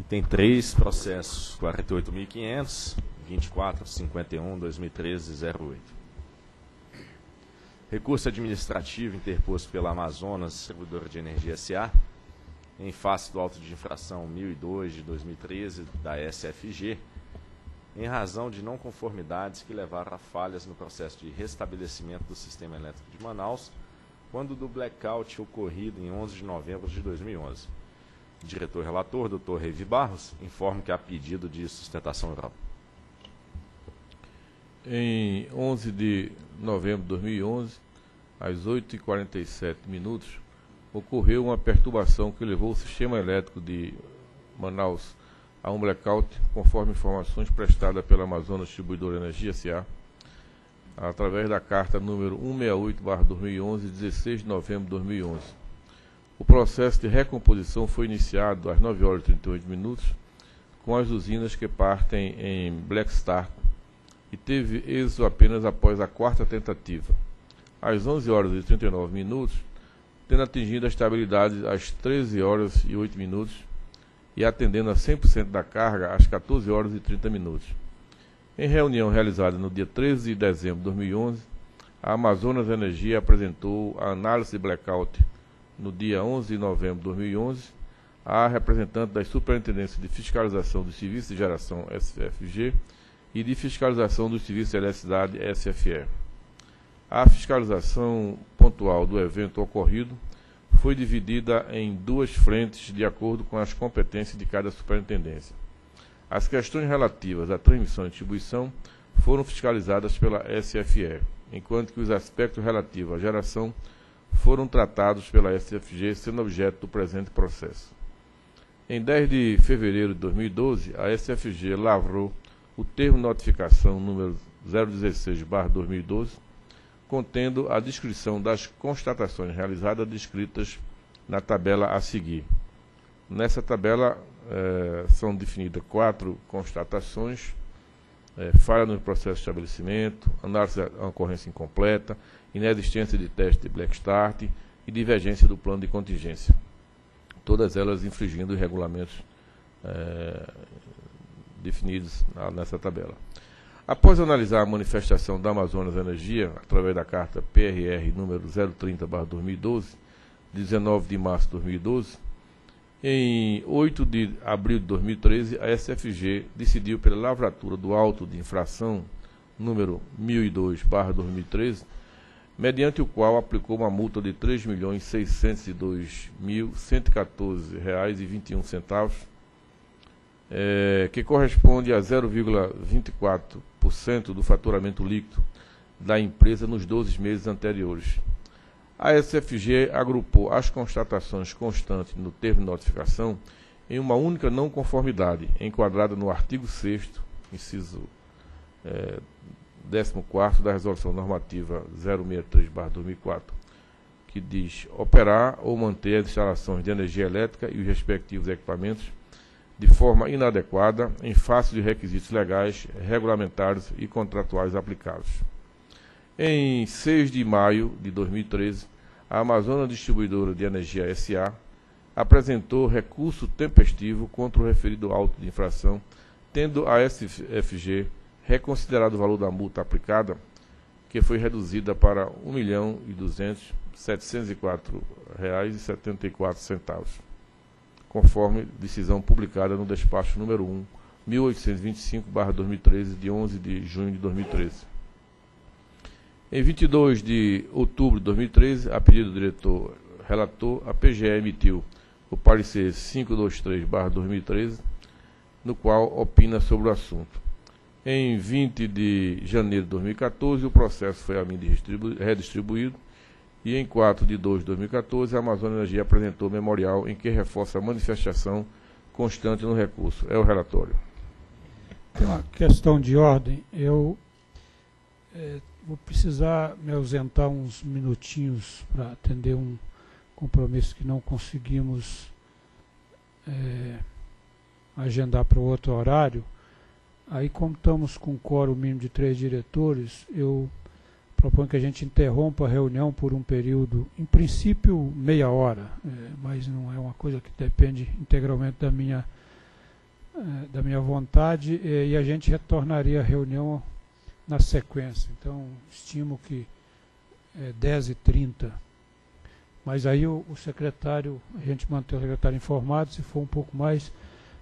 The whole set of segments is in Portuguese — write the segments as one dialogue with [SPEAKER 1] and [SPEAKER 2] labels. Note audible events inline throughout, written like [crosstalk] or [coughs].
[SPEAKER 1] E tem três processos: 48.500, 2451, 2013 08. Recurso administrativo interposto pela Amazonas Distribuidora de Energia SA, em face do auto de infração 1002 de 2013 da SFG, em razão de não conformidades que levaram a falhas no processo de restabelecimento do sistema elétrico de Manaus, quando do blackout ocorrido em 11 de novembro de 2011. Diretor relator, Dr. Revi Barros, informa que há pedido de sustentação oral.
[SPEAKER 2] Em 11 de novembro de 2011, às 8h47 minutos, ocorreu uma perturbação que levou o sistema elétrico de Manaus a um blackout, conforme informações prestadas pela Amazonas Distribuidora Energia SA, através da carta número 168-2011, 16 de novembro de 2011. O processo de recomposição foi iniciado às 9 horas e 38 minutos, com as usinas que partem em Blackstar, e teve êxito apenas após a quarta tentativa. Às 11 horas e 39 minutos, tendo atingido a estabilidade às 13 horas e 8 minutos e atendendo a 100% da carga às 14 horas e 30 minutos. Em reunião realizada no dia 13 de dezembro de 2011, a Amazonas Energia apresentou a análise de blackout no dia 11 de novembro de 2011 à representante das Superintendências de Fiscalização dos Serviços de Geração SFG e de Fiscalização dos Serviços de Eletricidade SFE. A fiscalização pontual do evento ocorrido foi dividida em duas frentes de acordo com as competências de cada superintendência. As questões relativas à transmissão e distribuição foram fiscalizadas pela SFE, enquanto que os aspectos relativos à geração foram tratados pela SFG, sendo objeto do presente processo. Em 10 de fevereiro de 2012, a SFG lavrou o termo de notificação número 016/2012 contendo a descrição das constatações realizadas descritas na tabela a seguir. Nessa tabela eh, são definidas quatro constatações: eh, falha no processo de estabelecimento, análise da ocorrência incompleta, inexistência de teste de Black Start e divergência do plano de contingência. Todas elas infringindo os regulamentos eh, definidos na, nessa tabela. Após analisar a manifestação da Amazonas Energia, através da carta PRR número 030-2012, 19 de março de 2012, em 8 de abril de 2013, a SFG decidiu pela lavratura do auto de infração número 1002-2013, mediante o qual aplicou uma multa de R$ 3.602.114,21 é, que corresponde a 0,24% do faturamento líquido da empresa nos 12 meses anteriores. A SFG agrupou as constatações constantes no termo de notificação em uma única não conformidade, enquadrada no artigo 6 inciso é, 14 da Resolução Normativa 063-2004, que diz operar ou manter as instalações de energia elétrica e os respectivos equipamentos de forma inadequada em face de requisitos legais, regulamentares e contratuais aplicados. Em 6 de maio de 2013, a Amazonas Distribuidora de Energia SA apresentou recurso tempestivo contra o referido auto de infração, tendo a SFG reconsiderado o valor da multa aplicada, que foi reduzida para R$ 1.200.704,74 conforme decisão publicada no despacho número 1, 1825-2013, de 11 de junho de 2013. Em 22 de outubro de 2013, a pedido do diretor relator, a PGE emitiu o parecer 523-2013, no qual opina sobre o assunto. Em 20 de janeiro de 2014, o processo foi a mim redistribuído e em 4 de 2 de 2014, a Amazônia Energia apresentou memorial em que reforça a manifestação constante no recurso. É o relatório.
[SPEAKER 3] Tem uma questão de ordem. Eu é, vou precisar me ausentar uns minutinhos para atender um compromisso que não conseguimos é, agendar para outro horário. Aí, como estamos com um quórum mínimo de três diretores, eu propõe que a gente interrompa a reunião por um período, em princípio, meia hora, é, mas não é uma coisa que depende integralmente da minha eh, da minha vontade e a gente retornaria à reunião na sequência. Então, estimo que é 10h30. Mas aí o, o secretário, a gente mantém o secretário informado, se for um pouco mais,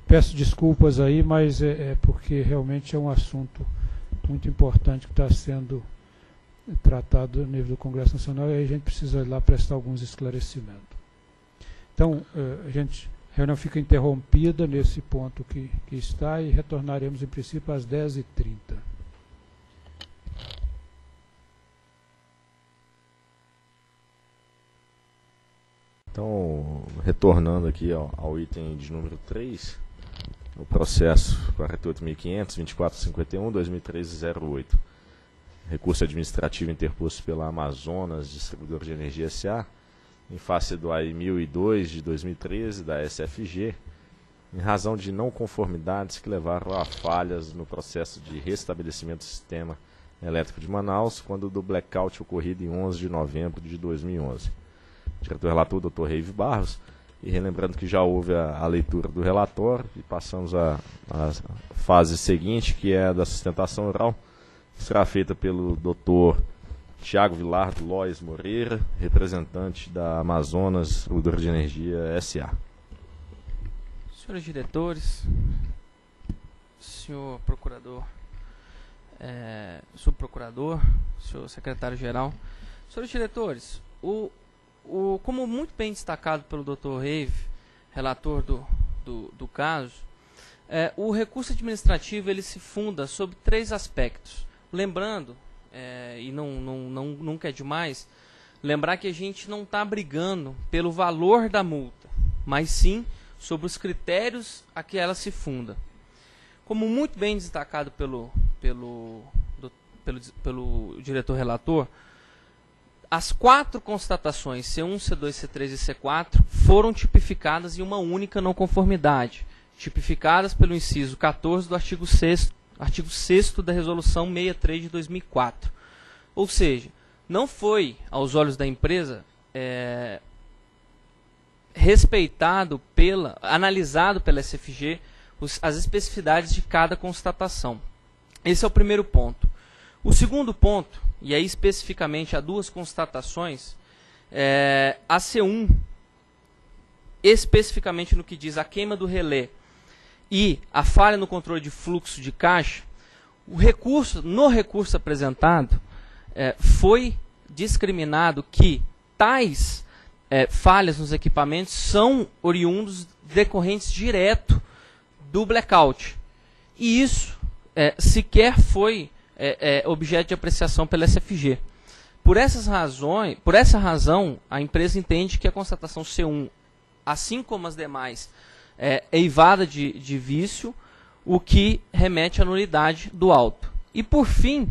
[SPEAKER 3] peço desculpas aí, mas é, é porque realmente é um assunto muito importante que está sendo tratado no nível do Congresso Nacional e aí a gente precisa ir lá prestar alguns esclarecimentos. Então, a gente a reunião fica interrompida nesse ponto que, que está e retornaremos em princípio às 10h30.
[SPEAKER 1] Então, retornando aqui ao, ao item de número 3, o processo 48.500-2451-2013-08. Recurso administrativo interposto pela Amazonas Distribuidor de Energia SA, em face do AI 1002 de 2013 da SFG, em razão de não conformidades que levaram a falhas no processo de restabelecimento do sistema elétrico de Manaus, quando do blackout ocorrido em 11 de novembro de 2011 diretor relator, doutor Reive Barros, e relembrando que já houve a, a leitura do relatório e passamos à fase seguinte, que é a da sustentação oral, que será feita pelo doutor Tiago Vilar do Lois Moreira, representante da Amazonas Distribuidora de Energia SA.
[SPEAKER 4] Senhores diretores, senhor procurador, é, subprocurador, senhor secretário-geral, senhores diretores, o, o, como muito bem destacado pelo Dr. Reive, relator do, do, do caso, é, o recurso administrativo ele se funda sobre três aspectos. Lembrando, é, e não, não, não, nunca é demais, lembrar que a gente não está brigando pelo valor da multa, mas sim sobre os critérios a que ela se funda. Como muito bem destacado pelo, pelo, do, pelo, pelo diretor relator, as quatro constatações C1, C2, C3 e C4 foram tipificadas em uma única não conformidade, tipificadas pelo inciso 14 do artigo 6 artigo 6 da resolução 63 de 2004. Ou seja, não foi, aos olhos da empresa, é, respeitado pela, analisado pela SFG os, as especificidades de cada constatação. Esse é o primeiro ponto. O segundo ponto e aí especificamente há duas constatações. É, a C1, especificamente no que diz a queima do relé e a falha no controle de fluxo de caixa, o recurso, no recurso apresentado, é, foi discriminado que tais é, falhas nos equipamentos são oriundos decorrentes direto do blackout. E isso é, sequer foi é, é, objeto de apreciação pela SFG. Por essas razões, por essa razão, a empresa entende que a constatação C1, assim como as demais, é eivada de, de vício, o que remete à nulidade do auto. E por fim,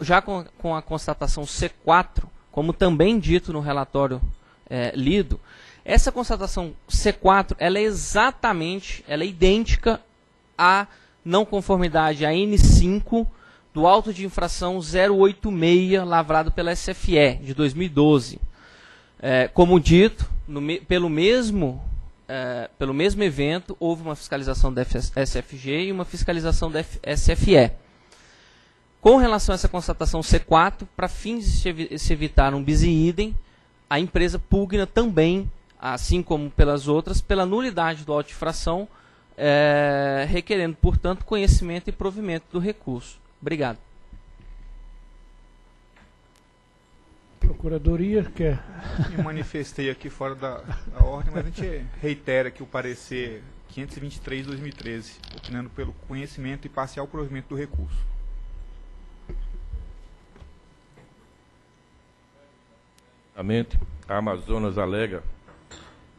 [SPEAKER 4] já com, a constatação C4, como também dito no relatório é, lido, essa constatação C4 ela é exatamente, ela é idêntica à não conformidade a N5 do auto de infração 086 lavrado pela SFE de 2012. É, como dito, no, pelo, mesmo, é, pelo mesmo evento, houve uma fiscalização da SFG e uma fiscalização da SFE. Com relação a essa constatação C4, para fins de se evitar um bis idem, a empresa pugna também, assim como pelas outras, pela nulidade do auto de infração, é, requerendo, portanto, conhecimento e provimento do recurso. Obrigado.
[SPEAKER 3] Procuradoria quer.
[SPEAKER 5] Me manifestei aqui fora da, da ordem, mas a gente reitera aqui o parecer 523-2013, opinando pelo conhecimento e parcial provimento do recurso.
[SPEAKER 2] A Amazonas alega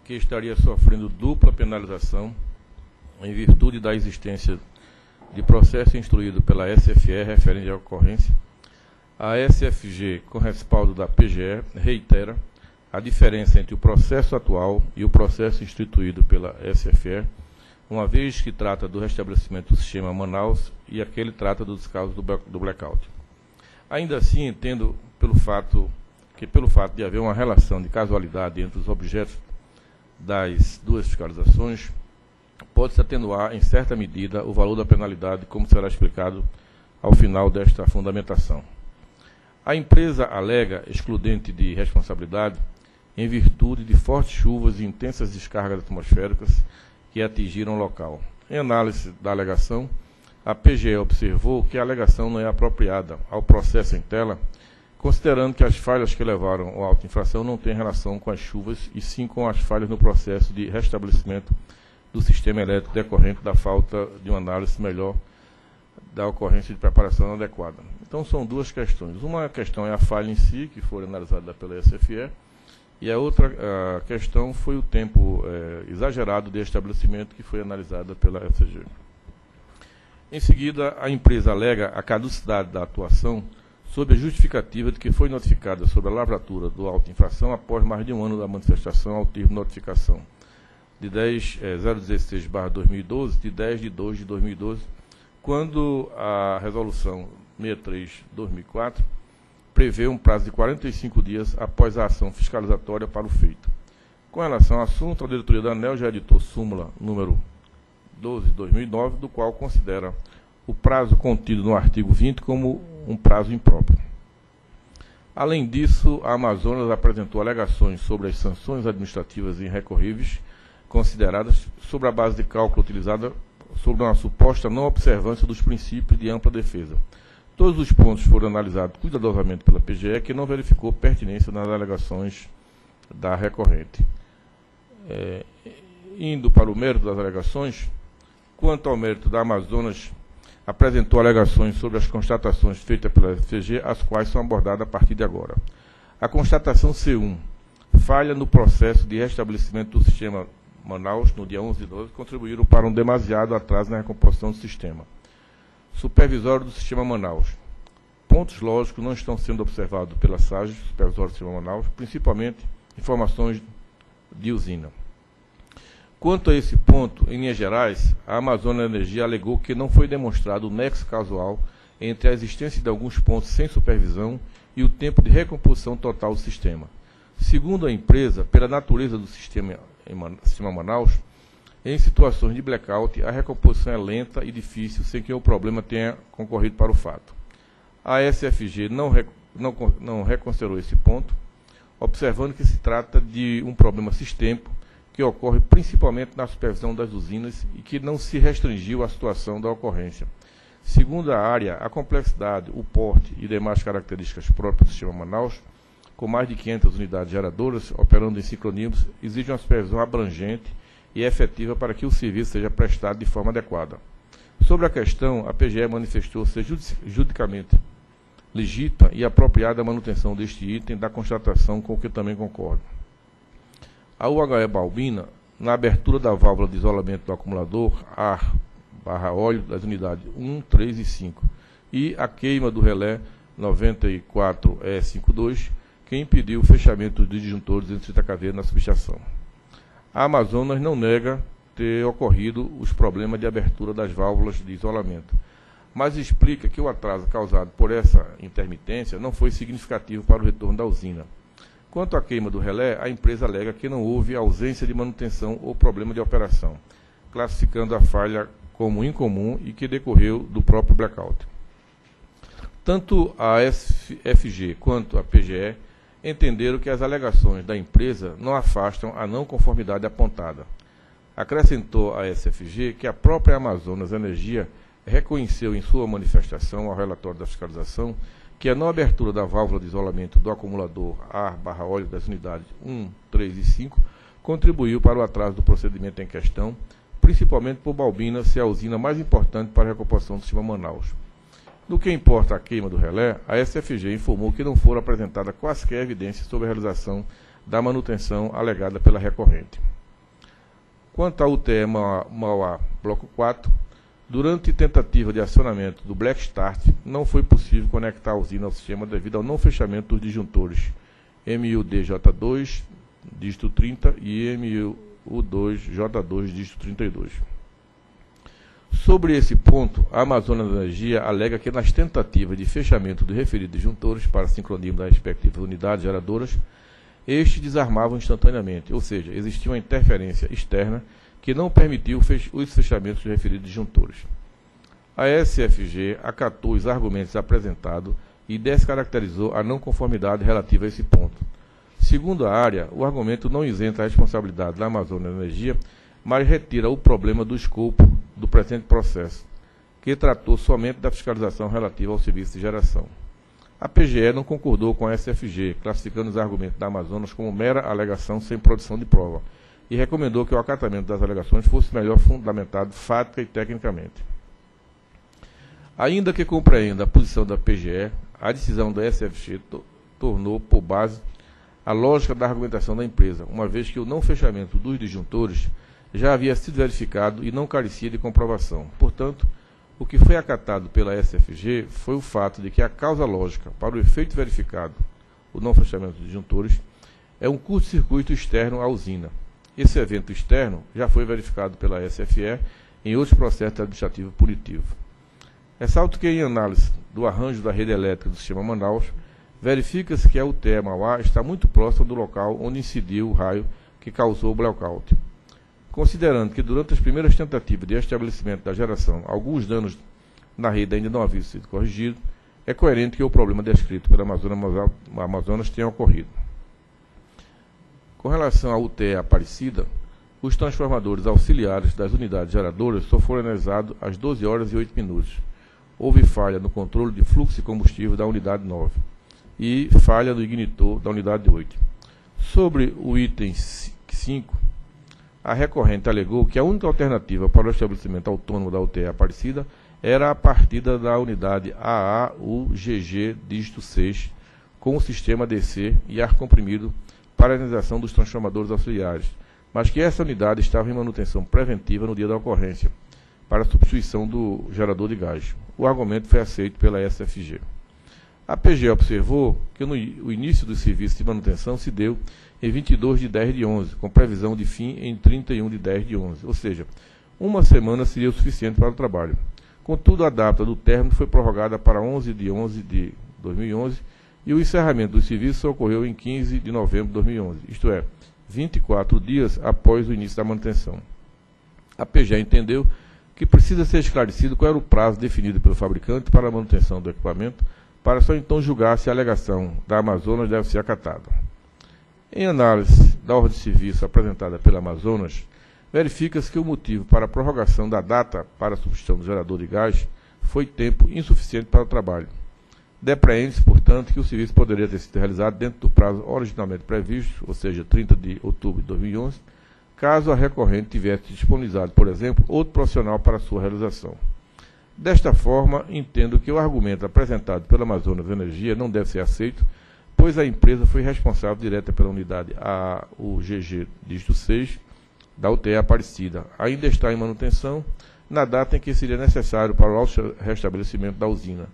[SPEAKER 2] que estaria sofrendo dupla penalização em virtude da existência de processo instruído pela SFE referente à ocorrência, a SFG, com respaldo da PGE, reitera a diferença entre o processo atual e o processo instituído pela SFE, uma vez que trata do restabelecimento do sistema Manaus e aquele trata dos casos do, blackout. Ainda assim, entendo pelo fato que pelo fato de haver uma relação de casualidade entre os objetos das duas fiscalizações, pode-se atenuar em certa medida o valor da penalidade, como será explicado ao final desta fundamentação. A empresa alega excludente de responsabilidade em virtude de fortes chuvas e intensas descargas atmosféricas que atingiram o local. Em análise da alegação, a PGE observou que a alegação não é apropriada ao processo em tela, considerando que as falhas que levaram ao auto-infração não têm relação com as chuvas e sim com as falhas no processo de restabelecimento do sistema elétrico decorrente da falta de uma análise melhor da ocorrência de preparação adequada. Então são duas questões. Uma questão é a falha em si, que foi analisada pela SFE, e a outra a questão foi o tempo é, exagerado de estabelecimento, que foi analisada pela FCG. Em seguida, a empresa alega a caducidade da atuação sob a justificativa de que foi notificada sobre a lavratura do auto-infração após mais de um ano da manifestação ao termo de notificação de 10, é, 016-2012, de 10 de 2 de 2012, quando a resolução 63-2004 prevê um prazo de 45 dias após a ação fiscalizatória para o feito. Com relação ao assunto, a diretoria da ANEL já editou súmula número 12 de 2009, do qual considera o prazo contido no artigo 20 como um prazo impróprio. Além disso, a Amazonas apresentou alegações sobre as sanções administrativas irrecorríveis consideradas sobre a base de cálculo utilizada sobre uma suposta não observância dos princípios de ampla defesa. Todos os pontos foram analisados cuidadosamente pela PGE, que não verificou pertinência nas alegações da recorrente. É, indo para o mérito das alegações, quanto ao mérito da Amazonas, apresentou alegações sobre as constatações feitas pela FCG, as quais são abordadas a partir de agora. A constatação C1, falha no processo de restabelecimento do sistema Manaus, no dia 11 de 12, contribuíram para um demasiado atraso na recomposição do sistema. Supervisório do Sistema Manaus. Pontos lógicos não estão sendo observados pela SAGE, Supervisório do Sistema Manaus, principalmente informações de usina. Quanto a esse ponto, em linhas gerais, a Amazônia Energia alegou que não foi demonstrado o nexo casual entre a existência de alguns pontos sem supervisão e o tempo de recomposição total do sistema. Segundo a empresa, pela natureza do sistema em sistema Manaus, em situações de blackout, a recomposição é lenta e difícil sem que o problema tenha concorrido para o fato. A SFG não, não, não reconsiderou esse ponto, observando que se trata de um problema sistêmico que ocorre principalmente na supervisão das usinas e que não se restringiu à situação da ocorrência. Segundo a área, a complexidade, o porte e demais características próprias do sistema Manaus com mais de 500 unidades geradoras operando em sincronismos, exige uma supervisão abrangente e efetiva para que o serviço seja prestado de forma adequada. Sobre a questão, a PGE manifestou ser judicamente legítima e apropriada a manutenção deste item da constatação com o que também concordo. A UHE Balbina, na abertura da válvula de isolamento do acumulador ar barra óleo das unidades 1, 3 e 5 e a queima do relé 94E52 que impediu o fechamento dos disjuntores entre Itacaveira na subestação. A Amazonas não nega ter ocorrido os problemas de abertura das válvulas de isolamento, mas explica que o atraso causado por essa intermitência não foi significativo para o retorno da usina. Quanto à queima do relé, a empresa alega que não houve ausência de manutenção ou problema de operação, classificando a falha como incomum e que decorreu do próprio blackout. Tanto a SFG quanto a PGE entenderam que as alegações da empresa não afastam a não conformidade apontada. Acrescentou a SFG que a própria Amazonas Energia reconheceu em sua manifestação ao relatório da fiscalização que a não abertura da válvula de isolamento do acumulador ar/óleo das unidades 1, 3 e 5 contribuiu para o atraso do procedimento em questão, principalmente por Balbina ser a usina mais importante para a recomposição do sistema Manaus. No que importa a queima do relé, a SFG informou que não foram apresentadas quaisquer evidências sobre a realização da manutenção alegada pela recorrente. Quanto ao UTE Mauá Bloco 4, durante tentativa de acionamento do Black Start, não foi possível conectar a usina ao sistema devido ao não fechamento dos disjuntores MUDJ2, dígito 30, e MU2J2, dígito 32. Sobre esse ponto, a Amazonas Energia alega que nas tentativas de fechamento dos referidos disjuntores para sincronismo das respectivas unidades geradoras, estes desarmavam instantaneamente, ou seja, existia uma interferência externa que não permitiu os fechamentos dos referidos disjuntores. A SFG acatou os argumentos apresentados e descaracterizou a não conformidade relativa a esse ponto. Segundo a área, o argumento não isenta a responsabilidade da Amazônia Energia, mas retira o problema do escopo do presente processo, que tratou somente da fiscalização relativa ao serviço de geração. A PGE não concordou com a SFG, classificando os argumentos da Amazonas como mera alegação sem produção de prova, e recomendou que o acatamento das alegações fosse melhor fundamentado fática e tecnicamente. Ainda que compreenda a posição da PGE, a decisão da SFG tornou por base a lógica da argumentação da empresa, uma vez que o não fechamento dos disjuntores já havia sido verificado e não carecia de comprovação. Portanto, o que foi acatado pela SFG foi o fato de que a causa lógica para o efeito verificado, o não fechamento de disjuntores, é um curto-circuito externo à usina. Esse evento externo já foi verificado pela SFE em outros processos administrativos punitivos. Ressalto que, em análise do arranjo da rede elétrica do sistema Manaus, verifica-se que a UTE Mauá está muito próxima do local onde incidiu o raio que causou o blackout. Considerando que durante as primeiras tentativas de estabelecimento da geração, alguns danos na rede ainda não haviam sido corrigidos, é coerente que o problema descrito pela Amazonas, Amazonas tenha ocorrido. Com relação à UTE Aparecida, os transformadores auxiliares das unidades geradoras só foram analisados às 12 horas e 8 minutos. Houve falha no controle de fluxo de combustível da unidade 9 e falha no ignitor da unidade 8. Sobre o item 5, a recorrente alegou que a única alternativa para o estabelecimento autônomo da UTE Aparecida era a partida da unidade AAUGG dígito 6 com o sistema DC e ar comprimido para a realização dos transformadores auxiliares, mas que essa unidade estava em manutenção preventiva no dia da ocorrência, para substituição do gerador de gás. O argumento foi aceito pela SFG. A PG observou que no, o início do serviço de manutenção se deu em 22 de 10 de 11, com previsão de fim em 31 de 10 de 11, ou seja, uma semana seria o suficiente para o trabalho. Contudo, a data do término foi prorrogada para 11 de 11 de 2011 e o encerramento do serviço ocorreu em 15 de novembro de 2011, isto é, 24 dias após o início da manutenção. A PGE entendeu que precisa ser esclarecido qual era o prazo definido pelo fabricante para a manutenção do equipamento, para só então julgar se a alegação da Amazonas deve ser acatada. Em análise da ordem de serviço apresentada pela Amazonas, verifica-se que o motivo para a prorrogação da data para a substituição do gerador de gás foi tempo insuficiente para o trabalho. Depreende-se, portanto, que o serviço poderia ter sido realizado dentro do prazo originalmente previsto, ou seja, 30 de outubro de 2011, caso a recorrente tivesse disponibilizado, por exemplo, outro profissional para sua realização. Desta forma, entendo que o argumento apresentado pela Amazonas Energia não deve ser aceito, pois a empresa foi responsável direta pela unidade AUGG dígito 6 da UTE Aparecida. Ainda está em manutenção na data em que seria necessário para o restabelecimento da usina.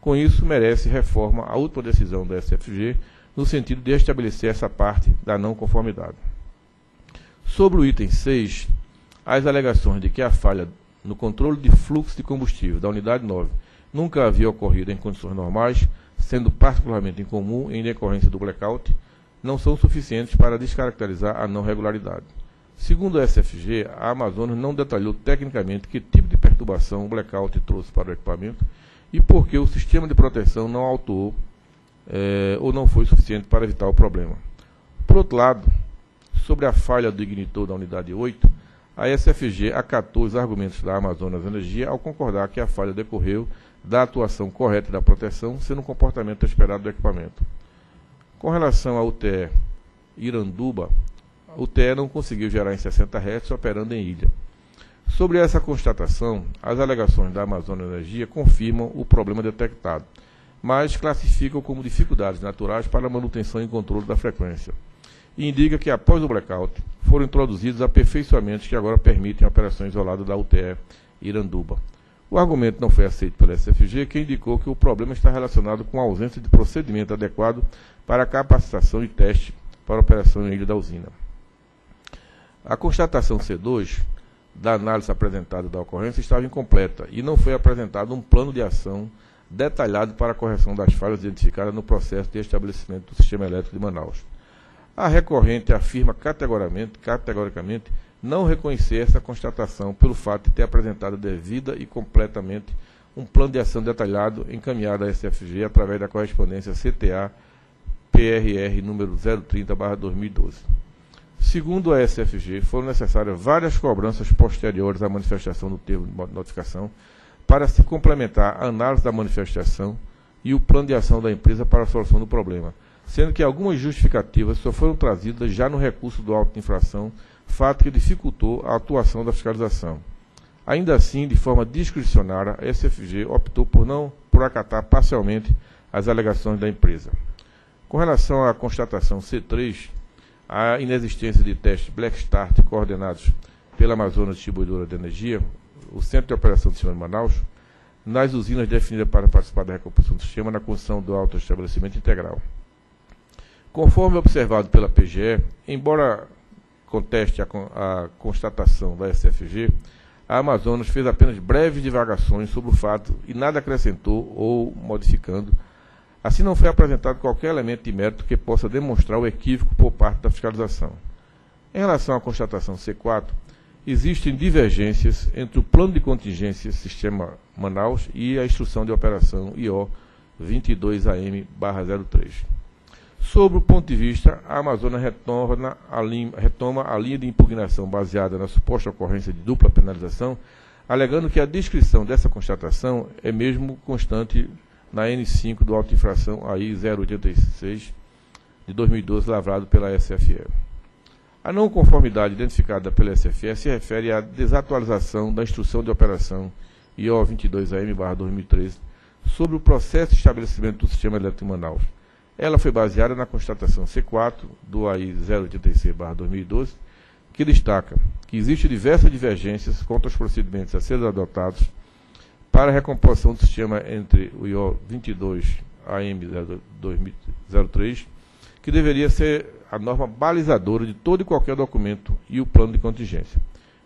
[SPEAKER 2] Com isso, merece reforma a última decisão da SFG, no sentido de estabelecer essa parte da não conformidade. Sobre o item 6, as alegações de que a falha no controle de fluxo de combustível da unidade 9 nunca havia ocorrido em condições normais sendo particularmente incomum em decorrência do blackout, não são suficientes para descaracterizar a não regularidade. Segundo a SFG, a Amazonas não detalhou tecnicamente que tipo de perturbação o blackout trouxe para o equipamento e por que o sistema de proteção não autuou é, ou não foi suficiente para evitar o problema. Por outro lado, sobre a falha do ignitor da unidade 8, a SFG acatou os argumentos da Amazonas Energia ao concordar que a falha decorreu da atuação correta da proteção, sendo o comportamento esperado do equipamento. Com relação ao UTE Iranduba, o TE não conseguiu gerar em 60 Hz operando em ilha. Sobre essa constatação, as alegações da Amazônia Energia confirmam o problema detectado, mas classificam como dificuldades naturais para a manutenção e controle da frequência. E indica que após o blackout foram introduzidos aperfeiçoamentos que agora permitem a operação isolada da UTE Iranduba. O argumento não foi aceito pela SFG, que indicou que o problema está relacionado com a ausência de procedimento adequado para capacitação e teste para a operação em ilha da usina. A constatação C2 da análise apresentada da ocorrência estava incompleta e não foi apresentado um plano de ação detalhado para a correção das falhas identificadas no processo de estabelecimento do sistema elétrico de Manaus. A recorrente afirma categoricamente, categoricamente não reconhecer essa constatação pelo fato de ter apresentado devida e completamente um plano de ação detalhado encaminhado à SFG através da correspondência CTA PRR número 030/2012. Segundo a SFG, foram necessárias várias cobranças posteriores à manifestação do termo de notificação para se complementar a análise da manifestação e o plano de ação da empresa para a solução do problema, sendo que algumas justificativas só foram trazidas já no recurso do auto de infração, fato que dificultou a atuação da fiscalização. Ainda assim, de forma discricionária, a SFG optou por não por acatar parcialmente as alegações da empresa. Com relação à constatação C3, a inexistência de testes Black Start coordenados pela Amazonas Distribuidora de Energia, o Centro de Operação do Sistema de Manaus, nas usinas definidas para participar da recomposição do sistema na construção do autoestabelecimento integral. Conforme observado pela PGE, embora conteste a, a constatação da SFG, a Amazonas fez apenas breves divagações sobre o fato e nada acrescentou ou modificando. Assim, não foi apresentado qualquer elemento de mérito que possa demonstrar o equívoco por parte da fiscalização. Em relação à constatação C4, existem divergências entre o plano de contingência Sistema Manaus e a instrução de operação IO 22AM-03. Sobre o ponto de vista, a Amazônia retoma a, linha, retoma a linha de impugnação baseada na suposta ocorrência de dupla penalização, alegando que a descrição dessa constatação é mesmo constante na N5 do auto infração AI 086 de 2012, lavrado pela SFE. A não conformidade identificada pela SFE se refere à desatualização da instrução de operação IO 22AM-2013 sobre o processo de estabelecimento do sistema elétrico Manaus ela foi baseada na constatação C4 do AI 086-2012, que destaca que existem diversas divergências quanto aos procedimentos a serem adotados para a recomposição do sistema entre o IO 22 AM 2003, que deveria ser a norma balizadora de todo e qualquer documento e o plano de contingência.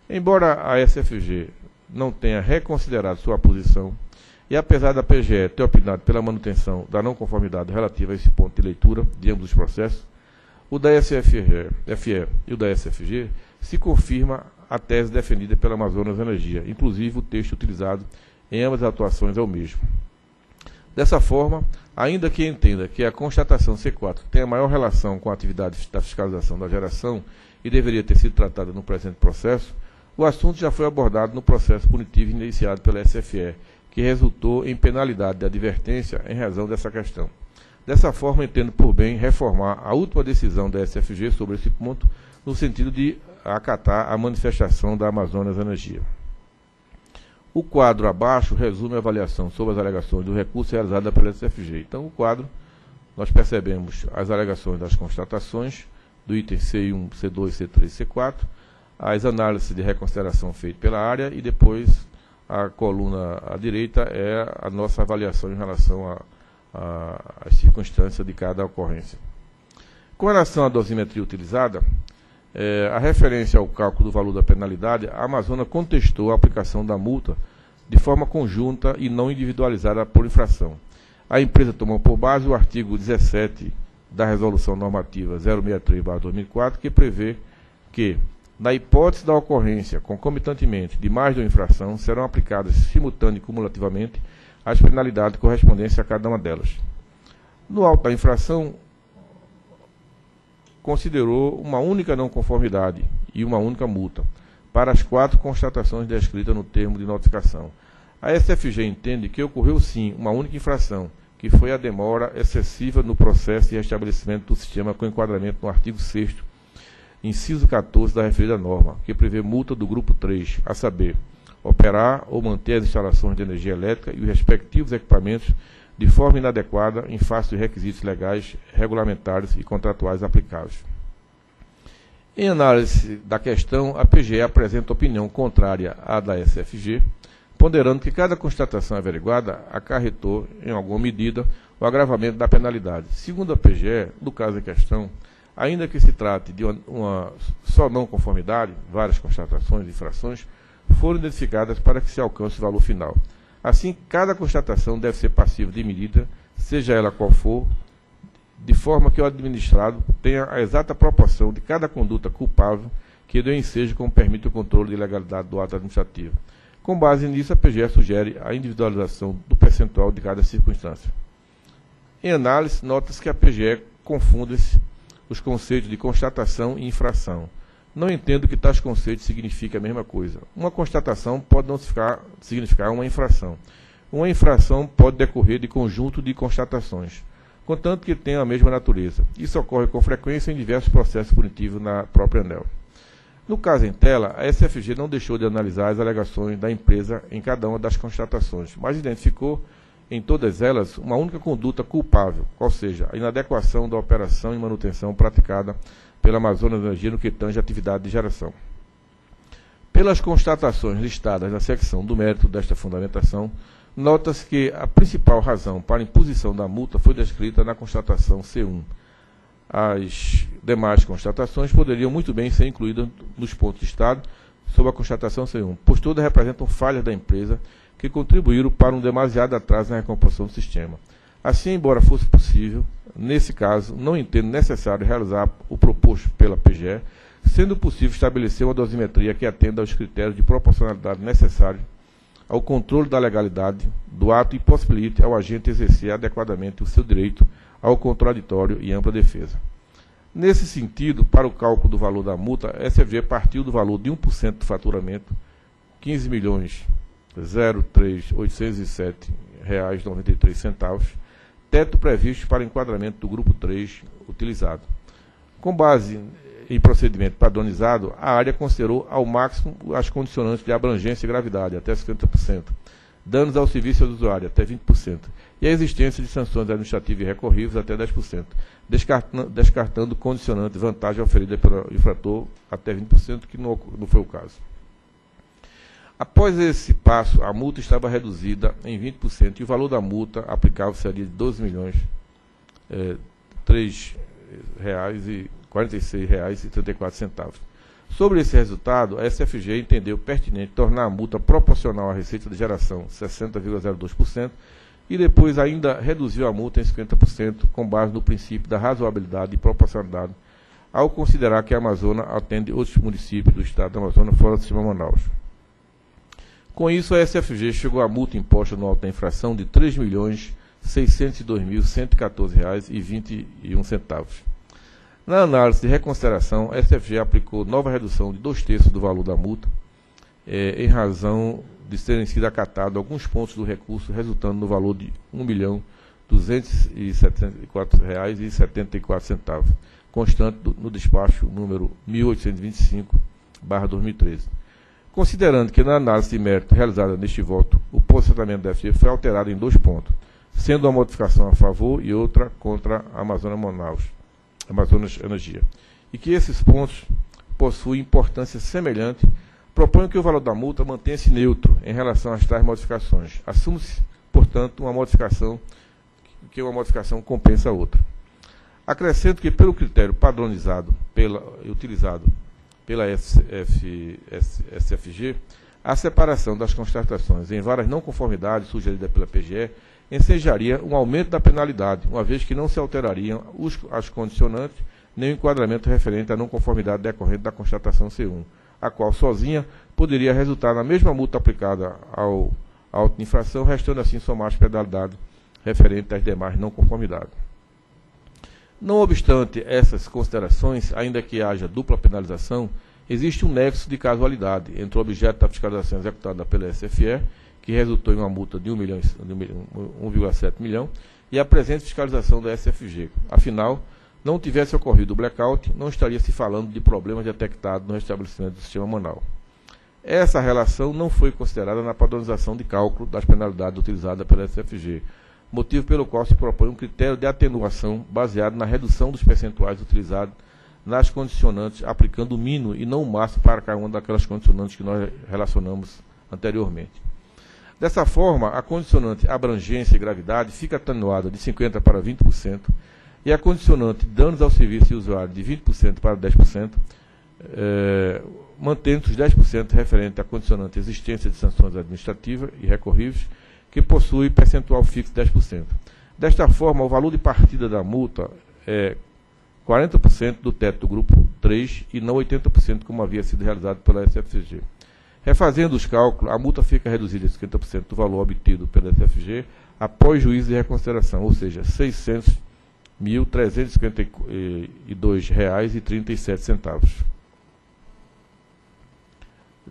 [SPEAKER 2] Embora a SFG não tenha reconsiderado sua posição e apesar da PGE ter opinado pela manutenção da não conformidade relativa a esse ponto de leitura de ambos os processos, o da SFG, FE e o da SFG se confirma a tese defendida pela Amazonas Energia, inclusive o texto utilizado em ambas as atuações é o mesmo. Dessa forma, ainda que entenda que a constatação C4 tenha maior relação com a atividade da fiscalização da geração e deveria ter sido tratada no presente processo, o assunto já foi abordado no processo punitivo iniciado pela SFE que resultou em penalidade de advertência em razão dessa questão. Dessa forma, entendo por bem reformar a última decisão da SFG sobre esse ponto, no sentido de acatar a manifestação da Amazonas Energia. O quadro abaixo resume a avaliação sobre as alegações do recurso realizada pela SFG. Então, o quadro, nós percebemos as alegações das constatações do item C1, C2, C3 e C4, as análises de reconsideração feitas pela área e depois a coluna à direita é a nossa avaliação em relação às circunstâncias de cada ocorrência. Com relação à dosimetria utilizada, é, a referência ao cálculo do valor da penalidade, a Amazônia contestou a aplicação da multa de forma conjunta e não individualizada por infração. A empresa tomou por base o artigo 17 da Resolução Normativa 063-2004, que prevê que na hipótese da ocorrência concomitantemente de mais de uma infração, serão aplicadas simultânea e cumulativamente as penalidades correspondentes a cada uma delas. No auto da infração, considerou uma única não conformidade e uma única multa para as quatro constatações descritas no termo de notificação. A SFG entende que ocorreu sim uma única infração, que foi a demora excessiva no processo de restabelecimento do sistema com enquadramento no artigo 6 inciso 14 da referida norma, que prevê multa do grupo 3, a saber, operar ou manter as instalações de energia elétrica e os respectivos equipamentos de forma inadequada em face dos requisitos legais, regulamentares e contratuais aplicáveis. Em análise da questão, a PGE apresenta opinião contrária à da SFG, ponderando que cada constatação averiguada acarretou, em alguma medida, o agravamento da penalidade. Segundo a PGE, no caso em questão, Ainda que se trate de uma, uma só não conformidade, várias constatações e infrações foram identificadas para que se alcance o valor final. Assim, cada constatação deve ser passiva de medida, seja ela qual for, de forma que o administrado tenha a exata proporção de cada conduta culpável que deu ensejo como permite o controle de legalidade do ato administrativo. Com base nisso, a PGE sugere a individualização do percentual de cada circunstância. Em análise, nota-se que a PGE confunde os conceitos de constatação e infração. Não entendo que tais conceitos signifiquem a mesma coisa. Uma constatação pode não significar uma infração. Uma infração pode decorrer de conjunto de constatações, contanto que tenham a mesma natureza. Isso ocorre com frequência em diversos processos punitivos na própria ANEL. No caso em tela, a SFG não deixou de analisar as alegações da empresa em cada uma das constatações, mas identificou em todas elas uma única conduta culpável, ou seja, a inadequação da operação e manutenção praticada pela Amazonas Energia no que tange a atividade de geração. Pelas constatações listadas na secção do mérito desta fundamentação, nota-se que a principal razão para a imposição da multa foi descrita na constatação C1, as demais constatações poderiam muito bem ser incluídas nos pontos de estado sob a constatação C1, pois todas representam falhas da empresa que contribuíram para um demasiado atraso na recomposição do sistema. Assim, embora fosse possível, nesse caso, não entendo necessário realizar o proposto pela PGE, sendo possível estabelecer uma dosimetria que atenda aos critérios de proporcionalidade necessários ao controle da legalidade do ato e possibilite ao agente exercer adequadamente o seu direito ao contraditório e ampla defesa. Nesse sentido, para o cálculo do valor da multa, a SFG partiu do valor de 1% do faturamento, 15 milhões 03807 reais 93 centavos, teto previsto para enquadramento do grupo 3 utilizado. Com base em procedimento padronizado, a área considerou ao máximo as condicionantes de abrangência e gravidade, até 50%, danos ao serviço ao usuário, até 20%, e a existência de sanções administrativas recorríveis até 10%, descartando, descartando condicionante vantagem oferida pelo infrator até 20%, que não, não foi o caso. Após esse passo, a multa estava reduzida em 20% e o valor da multa aplicável seria de 12 milhões é, e reais e 34 centavos. Sobre esse resultado, a SFG entendeu pertinente tornar a multa proporcional à receita de geração 60,02% e depois ainda reduziu a multa em 50% com base no princípio da razoabilidade e proporcionalidade, ao considerar que a Amazônia atende outros municípios do estado da Amazônia fora do sistema Manaus. Com isso, a SFG chegou à multa imposta no alta infração de R$ 3.602.114,21. Na análise de reconsideração, a SFG aplicou nova redução de dois terços do valor da multa, eh, em razão de terem sido acatados alguns pontos do recurso, resultando no valor de R$ 1.274,74, constante do, no despacho número 1825-2013. Considerando que na análise de mérito realizada neste voto, o posicionamento da FG foi alterado em dois pontos, sendo uma modificação a favor e outra contra a Amazônia Manaus, Amazonas Energia, e que esses pontos possuem importância semelhante Proponho que o valor da multa mantenha-se neutro em relação às tais modificações. Assume-se, portanto, uma modificação que uma modificação compensa a outra. Acrescento que, pelo critério padronizado pela, utilizado pela SF, SFG, a separação das constatações em várias não conformidades sugeridas pela PGE ensejaria um aumento da penalidade, uma vez que não se alterariam os, as condicionantes nem o enquadramento referente à não conformidade decorrente da constatação C1 a qual sozinha poderia resultar na mesma multa aplicada ao auto infração, restando assim somar as penalidades referentes às demais não conformidades. Não obstante essas considerações, ainda que haja dupla penalização, existe um nexo de casualidade entre o objeto da fiscalização executada pela SFE, que resultou em uma multa de 1,7 milhão, e a presente fiscalização da SFG. Afinal, não tivesse ocorrido o blackout, não estaria se falando de problemas detectados no restabelecimento do sistema manual. Essa relação não foi considerada na padronização de cálculo das penalidades utilizada pela SFG, motivo pelo qual se propõe um critério de atenuação baseado na redução dos percentuais utilizados nas condicionantes, aplicando o mínimo e não o máximo para cada uma daquelas condicionantes que nós relacionamos anteriormente. Dessa forma, a condicionante abrangência e gravidade fica atenuada de 50% para 20%, e a condicionante danos ao serviço e usuário de 20% para 10%, é, mantendo os 10% referente à condicionante existência de sanções administrativas e recorríveis, que possui percentual fixo de 10%. Desta forma, o valor de partida da multa é 40% do teto do grupo 3 e não 80% como havia sido realizado pela SFG. Refazendo os cálculos, a multa fica reduzida em 50% do valor obtido pela SFG após juízo de reconsideração, ou seja, R$ 600.352,37.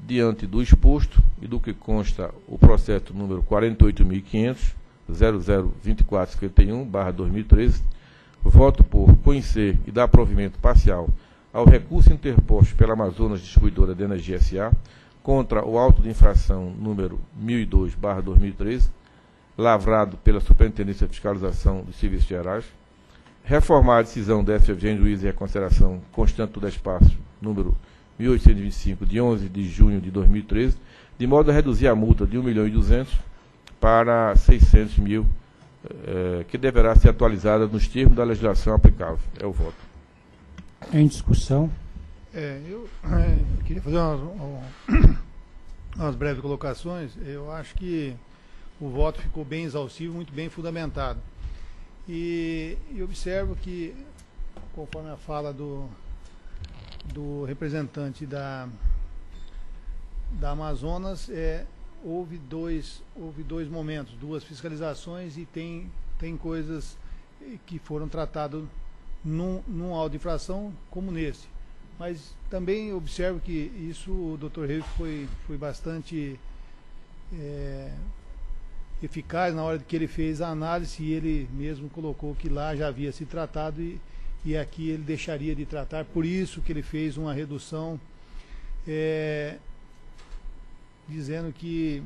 [SPEAKER 2] Diante do exposto e do que consta o processo número 48.500.002451-2013, voto por conhecer e dar provimento parcial ao recurso interposto pela Amazonas Distribuidora de Energia S.A. contra o auto de infração número 1002-2013, lavrado pela Superintendência de Fiscalização dos Serviços Gerais, reformar a decisão da FFG em juízo e reconsideração constante do espaço número 1825, de 11 de junho de 2013, de modo a reduzir a multa de 1 milhão e 200 para 600 mil, eh, que deverá ser atualizada nos termos da legislação aplicável. É o voto.
[SPEAKER 3] Em discussão.
[SPEAKER 6] É, eu é, queria fazer umas, [coughs] umas breves colocações. Eu acho que o voto ficou bem exaustivo, muito bem fundamentado. E, e observo que, conforme a fala do, do representante da, da Amazonas, é, houve, dois, houve dois momentos, duas fiscalizações e tem, tem coisas que foram tratadas num, num auto de infração como nesse. Mas também observo que isso o Dr. Reis foi, foi bastante é, eficaz na hora que ele fez a análise e ele mesmo colocou que lá já havia se tratado e, e aqui ele deixaria de tratar, por isso que ele fez uma redução, é, dizendo que,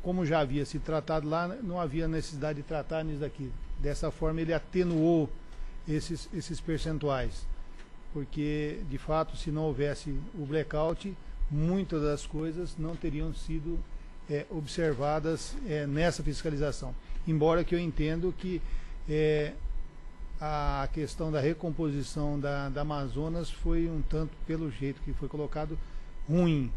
[SPEAKER 6] como já havia se tratado lá, não havia necessidade de tratar nisso daqui. Dessa forma, ele atenuou esses, esses percentuais, porque, de fato, se não houvesse o blackout, muitas das coisas não teriam sido é, observadas é, nessa fiscalização. Embora que eu entendo que é, a questão da recomposição da, da Amazonas foi um tanto, pelo jeito que foi colocado, ruim.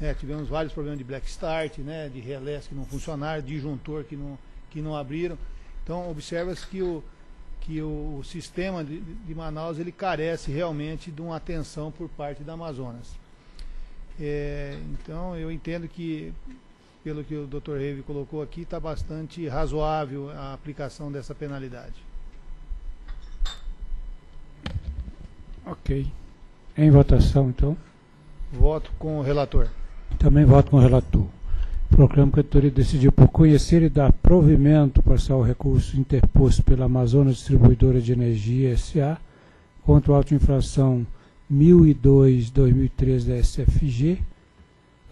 [SPEAKER 6] É, tivemos vários problemas de black start, né, de relés que não funcionaram, disjuntor que não, que não abriram. Então, observa-se que o, que o, o sistema de, de, Manaus ele carece realmente de uma atenção por parte da Amazonas. É, então, eu entendo que, pelo que o Dr. Reve colocou aqui, está bastante razoável a aplicação dessa penalidade.
[SPEAKER 3] Ok. Em votação, então.
[SPEAKER 6] Voto com o relator.
[SPEAKER 3] Também voto com o relator. Proclamo que a diretoria decidiu por conhecer e dar provimento parcial ao recurso interposto pela Amazonas Distribuidora de Energia S.A. contra o auto de infração 1002-2013 da SFG,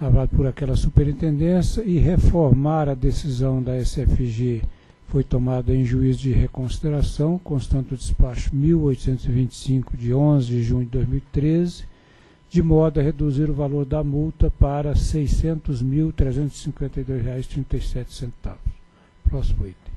[SPEAKER 3] lavado por aquela superintendência, e reformar a decisão da SFG foi tomada em juízo de reconsideração, constante o despacho 1825 de 11 de junho de 2013, de modo a reduzir o valor da multa para R$ 600.352,37. Próximo item.